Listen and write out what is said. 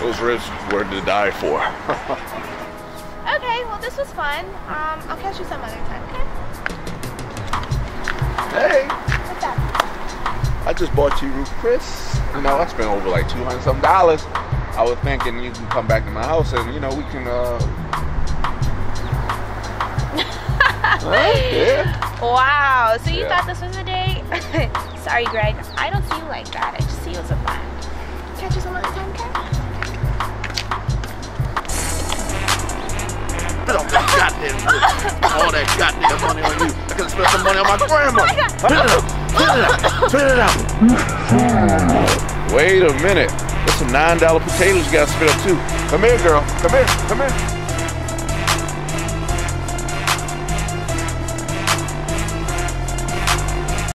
Those ribs were to die for. Okay, well this was fun. Um, I'll catch you some other time, okay? hey, What's up? I just bought you Ruth Chris. You know, I spent over like 200 some dollars. I was thinking you can come back to my house and, you know, we can, uh... huh? Yeah. Wow, so you Yeah. thought this was a date? Sorry, Greg. I don't see you like that. Goddamn money. all that goddamn money on you. I could spend some money on my grandma. Oh spit it out. Spit it out. Spit it out. Wait a minute. There's some $9 potatoes you gotta spit up too. Come here, girl. Come here. Come here.